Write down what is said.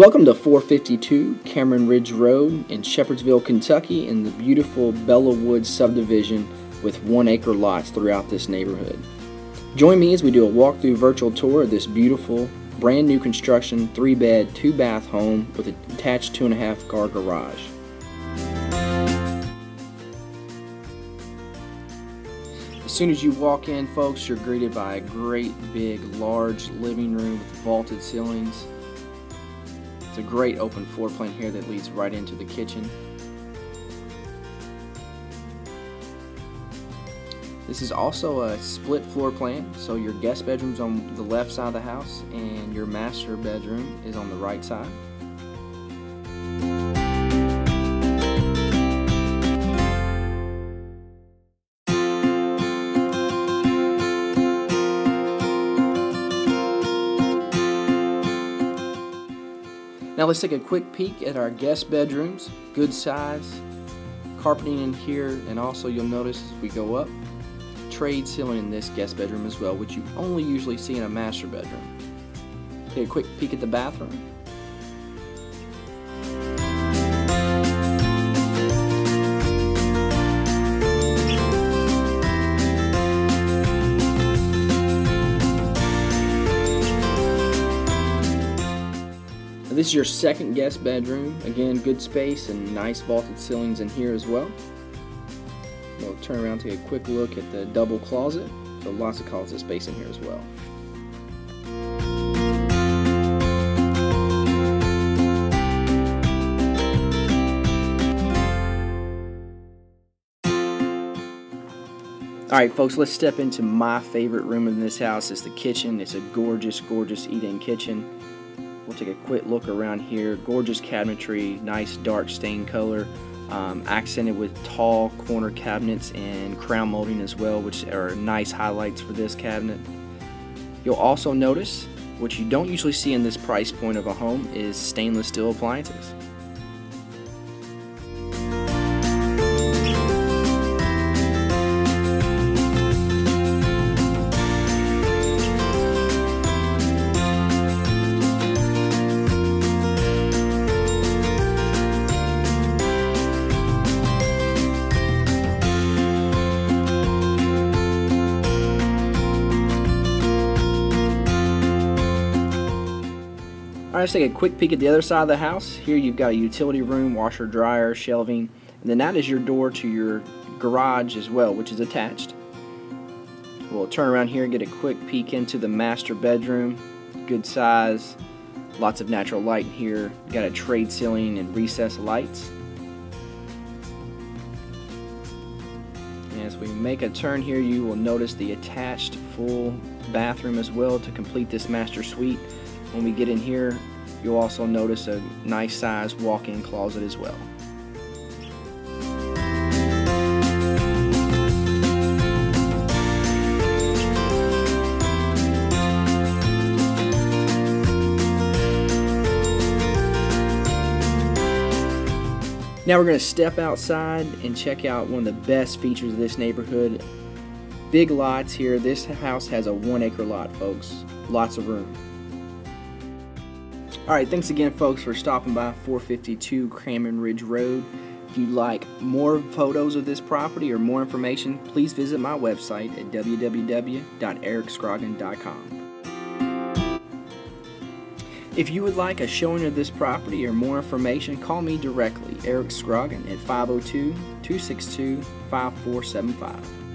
Welcome to 452 Cameron Ridge Road in Shepherdsville, Kentucky, in the beautiful Bella Woods subdivision with one acre lots throughout this neighborhood. Join me as we do a walkthrough virtual tour of this beautiful, brand new construction, three bed, two bath home with a attached two and a half car garage. As soon as you walk in, folks, you're greeted by a great big, large living room with vaulted ceilings. It's a great open floor plan here that leads right into the kitchen. This is also a split floor plan, so your guest bedroom's on the left side of the house and your master bedroom is on the right side. Now let's take a quick peek at our guest bedrooms. Good size, carpeting in here, and also you'll notice as we go up, trayed ceiling in this guest bedroom as well, which you only usually see in a master bedroom. Take a quick peek at the bathroom. This is your second guest bedroom. Again, good space and nice vaulted ceilings in here as well. We'll turn around take a quick look at the double closet. So lots of closet space in here as well. Alright folks, let's step into my favorite room in this house. It's the kitchen. It's a gorgeous, gorgeous eat-in kitchen. We'll take a quick look around here. Gorgeous cabinetry, nice dark stained color, um, accented with tall corner cabinets and crown molding as well, which are nice highlights for this cabinet. You'll also notice, what you don't usually see in this price point of a home, is stainless steel appliances. Alright, let's take a quick peek at the other side of the house. Here you've got a utility room, washer, dryer, shelving, and then that is your door to your garage as well, which is attached. We'll turn around here and get a quick peek into the master bedroom. Good size, lots of natural light here. Got a trayed ceiling and recessed lights. As we make a turn here, you will notice the attached full bathroom as well to complete this master suite. When we get in here, you'll also notice a nice size walk-in closet as well. Now we're going to step outside and check out one of the best features of this neighborhood. Big lots here. This house has a one acre lot, folks. Lots of room. Alright, thanks again folks for stopping by 452 Cameron Ridge Road. If you'd like more photos of this property or more information, please visit my website at www.ericscroggin.com. If you would like a showing of this property or more information, call me directly, Eric Scroggin, at 502 262 5475.